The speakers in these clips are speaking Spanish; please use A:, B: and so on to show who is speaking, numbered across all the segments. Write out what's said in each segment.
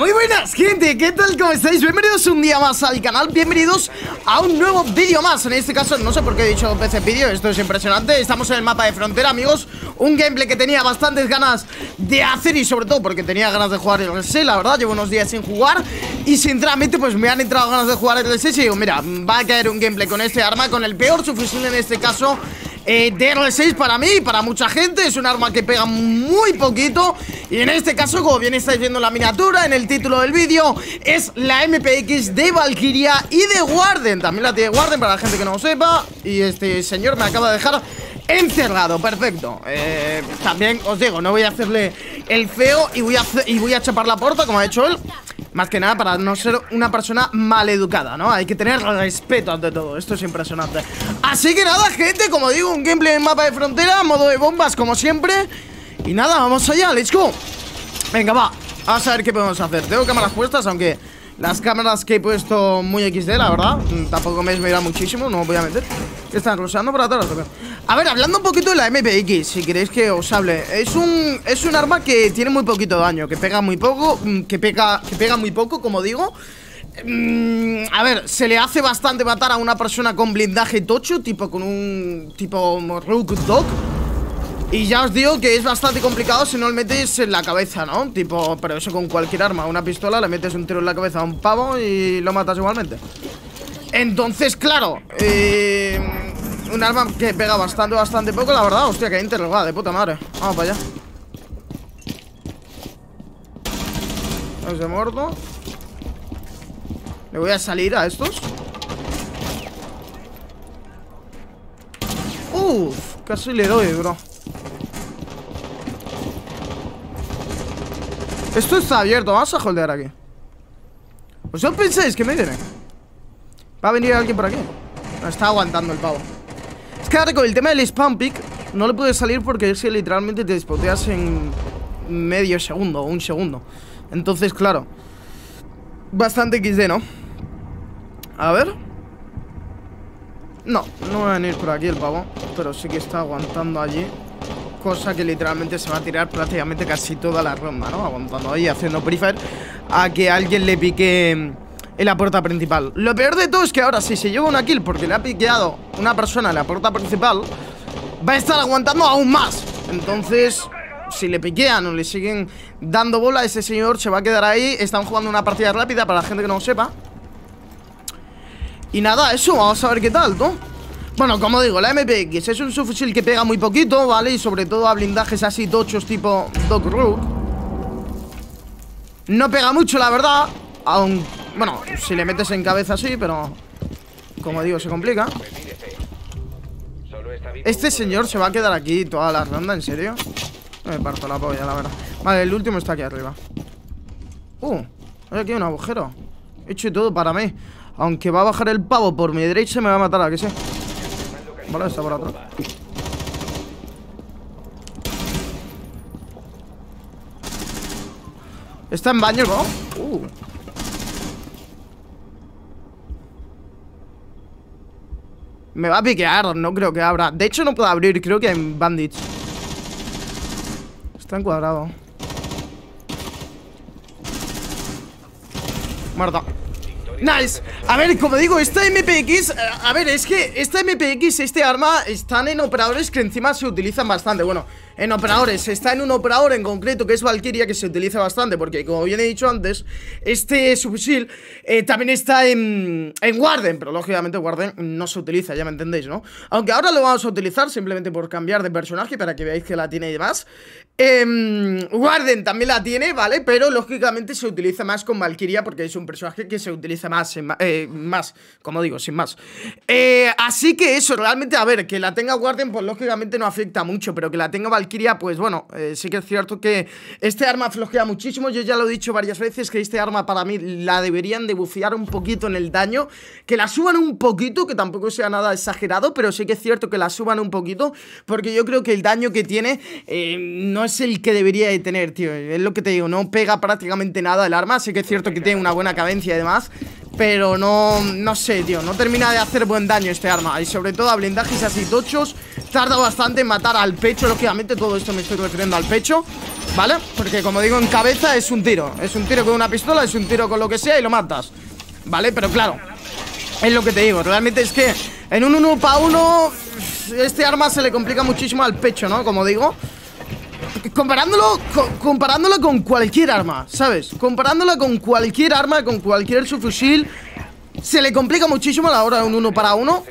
A: Muy buenas gente, ¿qué tal? ¿Cómo estáis? Bienvenidos un día más al canal, bienvenidos a un nuevo vídeo más En este caso, no sé por qué he dicho dos veces vídeo, esto es impresionante Estamos en el mapa de frontera, amigos Un gameplay que tenía bastantes ganas de hacer y sobre todo porque tenía ganas de jugar el RC La verdad, llevo unos días sin jugar Y sinceramente pues me han entrado ganas de jugar el RC Y digo, mira, va a caer un gameplay con este arma, con el peor suficiente en este caso eh, DR6 para mí para mucha gente. Es un arma que pega muy poquito. Y en este caso, como bien estáis viendo la miniatura En el título del vídeo Es la MPX de Valkyria y de Warden. También la tiene Warden para la gente que no lo sepa. Y este señor me acaba de dejar encerrado, perfecto. Eh, También os digo, no voy a hacerle el feo y voy, a y voy a chapar la puerta como ha hecho él más que nada para no ser una persona maleducada, ¿no? Hay que tener respeto ante todo, esto es impresionante. Así que nada, gente, como digo, un gameplay en mapa de frontera, modo de bombas como siempre. Y nada, vamos allá, let's go. Venga, va, vamos a ver qué podemos hacer. Tengo cámaras puestas, aunque las cámaras que he puesto muy XD, la verdad mm, Tampoco me esmera muchísimo, no voy a meter Están cruzando por atrás A ver, hablando un poquito de la MPX Si queréis que os hable. Es un, es un arma que tiene muy poquito daño Que pega muy poco mm, Que pega, que pega muy poco, como digo. Mm, a ver, se le hace bastante matar a una persona con blindaje tocho Tipo con un... Tipo Rook Dog. Y ya os digo que es bastante complicado si no le metes en la cabeza, ¿no? Tipo, pero eso con cualquier arma. Una pistola, le metes un tiro en la cabeza a un pavo y lo matas igualmente Entonces, claro eh, Un arma que pega bastante, bastante poco, la verdad. Hostia, que interrogada, de puta madre. Vamos para allá. Es de muerto Le voy a salir a estos Uf, casi le doy, bro. Esto está abierto, vamos a holdear aquí. ¿Vosotros pensáis que me viene? ¿Va a venir alguien por aquí? Está aguantando el pavo Es que ahora con el tema del spam pick No le puedes salir porque es que literalmente te despoteas en medio segundo o un segundo Entonces, claro Bastante XD, ¿no? A ver No, no va a venir por aquí el pavo Pero sí que está aguantando allí cosa que literalmente se va a tirar prácticamente casi toda la ronda, ¿no? Aguantando ahí, haciendo prefer a que alguien le pique en la puerta principal. Lo peor de todo es que ahora si se lleva una kill porque le ha piqueado una persona en la puerta principal, va a estar aguantando aún más. Entonces, si le piquean o le siguen dando bola, ese señor se va a quedar ahí. Están jugando una partida rápida para la gente que no lo sepa. Y nada, eso, vamos a ver qué tal, ¿no? Bueno, como digo, la MPX es un subfusil que pega muy poquito, ¿vale? Y sobre todo a blindajes así tochos tipo Dog Rook No pega mucho, la verdad Aún, bueno, si le metes en cabeza sí, pero Como digo, se complica Este señor se va a quedar aquí toda la ronda, ¿en serio? Me parto la polla, la verdad Vale, el último está aquí arriba Uh, hay aquí un agujero He hecho todo para mí Aunque va a bajar el pavo por mi derecha Me va a matar, ¿a que sí? Vale, está por atrás Está en baño, ¿no? Uh. Me va a piquear, no creo que abra. De hecho no puedo abrir, creo que hay bandits. Está encuadrado Muerto. Nice. A ver, como digo, esta MPX eh, A ver, es que esta MPX, este arma Están en operadores que encima se utilizan bastante. Bueno, en operadores Está en un operador en concreto que es Valkyria Que se utiliza bastante Porque como bien he dicho antes Este subfusil eh, también está en, en Warden Pero lógicamente Warden no se utiliza, ya me entendéis, ¿no? Aunque ahora lo vamos a utilizar Simplemente por cambiar de personaje Para que veáis que la tiene y demás eh, Warden también la tiene, ¿vale? Pero lógicamente se utiliza más con Valkyria Porque es un personaje que se utiliza más, eh, más como digo, sin más eh, Así que eso, realmente, a ver Que la tenga Warden, pues lógicamente no afecta mucho Pero que la tenga Valkyria pues bueno, eh, sí que es cierto que este arma flojea muchísimo. Yo ya lo he dicho varias veces que este arma para mí la deberían de bufear un poquito en el daño. Que la suban un poquito, que tampoco sea nada exagerado, pero sí que es cierto que la suban un poquito. Porque yo creo que el daño que tiene eh, no es el que debería de tener, tío. Es lo que te digo, no pega prácticamente nada el arma. Sí que es cierto que tiene una buena cadencia y demás. Pero no, no sé, tío, no termina de hacer buen daño este arma Y sobre todo a blindajes así tochos Tarda bastante en matar al pecho Lógicamente todo esto me estoy refiriendo al pecho ¿Vale? Porque como digo en cabeza es un tiro Es un tiro con una pistola, es un tiro con lo que sea y lo matas ¿Vale? Pero claro Es lo que te digo, realmente es que En un 1 para 1 Este arma se le complica muchísimo al pecho, ¿no? Como digo Comparándolo, comparándolo con cualquier arma, ¿sabes? Comparándolo con cualquier arma, con cualquier subfusil Se le complica muchísimo a la hora de un uno para uno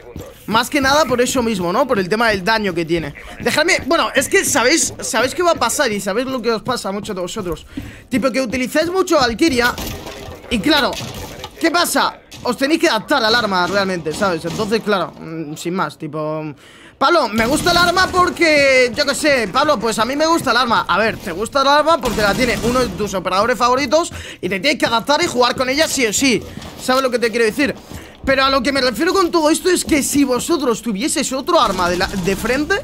A: Más que nada por eso mismo, ¿no? Por el tema del daño que tiene Dejadme, bueno, es que sabéis, sabéis qué va a pasar y sabéis lo que os pasa a muchos de vosotros Tipo que utilizáis mucho Valkyria Y claro, ¿qué pasa? Os tenéis que adaptar al arma realmente, ¿sabes? Entonces, claro, mm, sin más, tipo... Pablo, me gusta el arma porque, yo qué sé, Pablo, pues a mí me gusta el arma A ver, te gusta el arma porque la tiene uno de tus operadores favoritos Y te tienes que adaptar y jugar con ella sí o sí ¿Sabes lo que te quiero decir? Pero a lo que me refiero con todo esto es que si vosotros tuvieseis otro arma de, de frente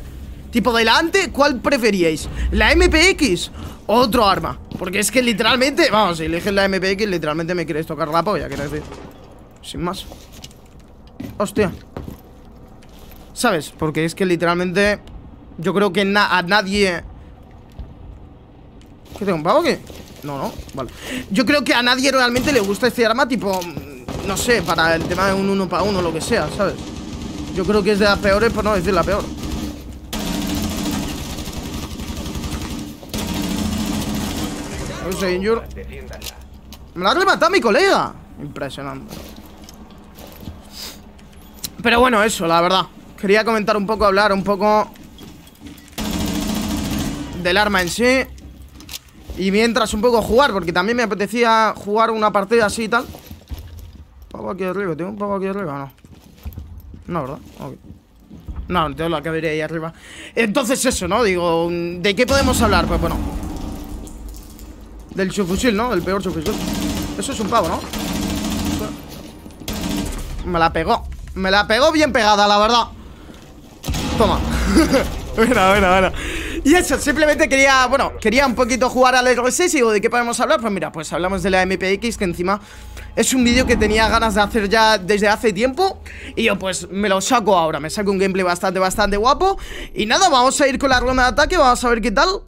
A: Tipo delante, ¿cuál preferíais? ¿La MPX o otro arma? Porque es que literalmente, vamos, si eliges la MPX literalmente me quieres tocar la polla, quiero decir Sin más Hostia ¿Sabes? Porque es que literalmente Yo creo que a nadie ¿Qué tengo un pavo qué? No, no, vale Yo creo que a nadie realmente le gusta este arma Tipo, no sé, para el tema de un uno para uno Lo que sea, ¿sabes? Yo creo que es de las peores, por no decir la peor. Injure Me la ha rematado mi colega. Impresionante. Pero bueno, eso, la verdad. Quería comentar un poco, hablar un poco Del arma en sí Y mientras un poco jugar Porque también me apetecía jugar una partida así y tal Aquí arriba, ¿tengo un pavo aquí arriba no? No, ¿verdad? No, tengo la caballería ahí arriba Entonces eso, ¿no? Digo, ¿de qué podemos hablar? Pues bueno Del subfusil, ¿no? El peor subfusil Eso es un pavo, ¿no? Me la pegó Me la pegó bien pegada, la verdad Toma Bueno, bueno, bueno Y eso, simplemente quería, bueno, quería un poquito jugar al RS Y digo, ¿de qué podemos hablar? Pues mira, pues hablamos de la MPX Que encima es un vídeo que tenía ganas de hacer ya desde hace tiempo Y yo pues me lo saco ahora Me saco un gameplay bastante, bastante guapo. Y nada, vamos a ir con la ronda de ataque Vamos a ver qué tal.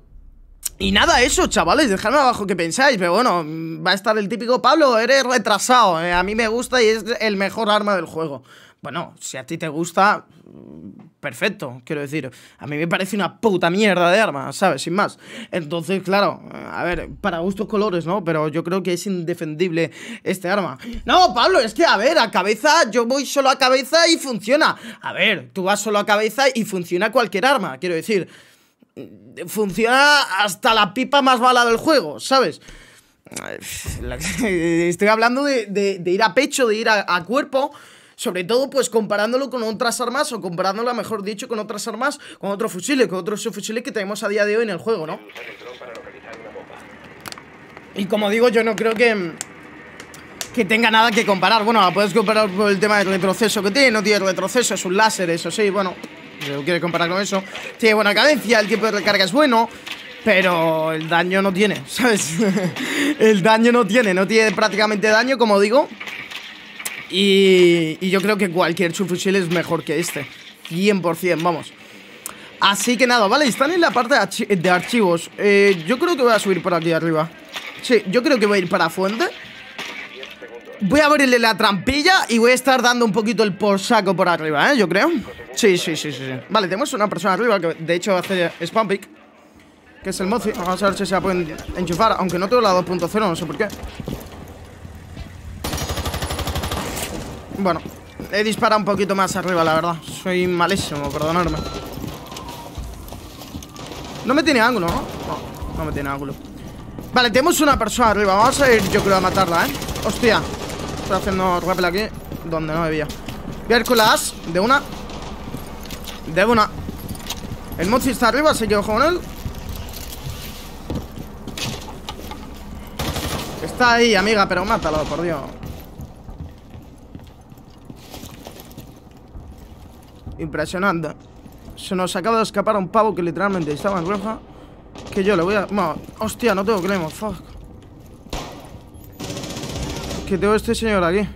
A: Y nada, eso, chavales, dejadme abajo qué pensáis Pero bueno, va a estar el típico Pablo, eres retrasado eh, A mí me gusta y es el mejor arma del juego. Bueno, si a ti te gusta, perfecto, quiero decir. A mí me parece una puta mierda de arma, ¿sabes? Sin más. Entonces, claro, a ver, para gustos colores, ¿no? Pero yo creo que es indefendible este arma. No, Pablo, es que, a ver, a cabeza, yo voy solo a cabeza y funciona. A ver, tú vas solo a cabeza y funciona cualquier arma, quiero decir. Funciona hasta la pipa más bala del juego, ¿sabes? Estoy hablando de, ir a pecho, de ir a cuerpo sobre todo, pues comparándolo con otras armas o comparándolo, mejor dicho, con otras armas, con otros fusiles, con otros subfusiles que tenemos a día de hoy en el juego, ¿no? Y como digo, yo no creo que que tenga nada que comparar. Bueno, puedes comparar por el tema del retroceso que tiene, no tiene retroceso, es un láser, eso sí, bueno, si lo comparar con eso. Tiene buena cadencia, el tiempo de recarga es bueno, pero el daño no tiene, ¿sabes? el daño no tiene, no tiene prácticamente daño, como digo. Y, yo creo que cualquier subfusil es mejor que este. 100%, vamos. Así que nada, vale, están en la parte de, archivos. Eh, Yo creo que voy a subir por aquí arriba. Sí, yo creo que voy a ir para fuente. Voy a abrirle la trampilla y voy a estar dando un poquito el por saco por arriba, ¿eh? Yo creo. Sí, sí, sí, sí, sí. Vale, tenemos una persona arriba que de hecho hace spam pick Que es el Mozi. Vamos a ver si se la pueden enchufar Aunque no tengo la 2.0, no sé por qué Bueno, he disparado un poquito más arriba, la verdad. Soy malísimo, perdonadme. No me tiene ángulo, ¿no? No, no me tiene ángulo. Vale, tenemos una persona arriba. Vamos a ir, yo creo, a matarla, ¿eh? Hostia. Estoy haciendo rappel aquí Donde no debía Voy a De una. De una. El Mozi está arriba, así que ojo con él. Está ahí, amiga, pero mátalo, por Dios Impresionante. Se nos acaba de escapar un pavo que literalmente estaba en roja Que yo le voy a... No, hostia, no tengo crema, fuck. Que tengo este señor aquí.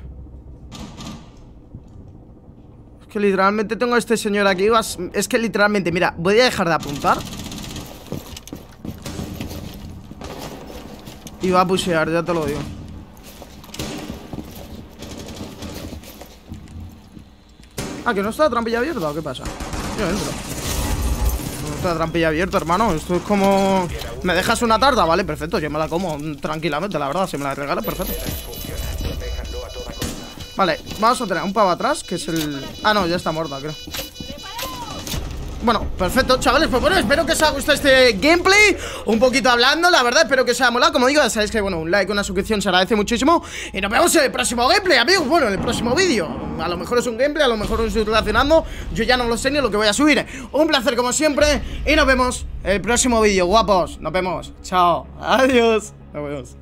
A: Que literalmente tengo a este señor aquí Es que literalmente, mira, voy a dejar de apuntar. Y va a pushear, ya te lo digo Ah, que no está la trampilla abierta o qué pasa Yo entro. No está la trampilla abierta, hermano. Esto es como... ¿Me dejas una tarta? Vale, perfecto, yo me la como tranquilamente, la verdad. Si me la regalas, perfecto. Vale, vamos a tener un pavo atrás Que es el... Ah, no, ya está muerta, creo bueno, perfecto, chavales, pues bueno, espero que os haya gustado este gameplay. Un poquito hablando, la verdad, espero que os haya molado. Como digo, ya sabéis que, bueno, un like, una suscripción se agradece muchísimo. Y nos vemos en el próximo gameplay, amigos. Bueno, en el próximo vídeo. A lo mejor es un gameplay, a lo mejor estoy relacionando. Yo ya no lo sé ni lo que voy a subir. Un placer como siempre Y nos vemos en el próximo vídeo, guapos. Nos vemos, chao, adiós. Nos vemos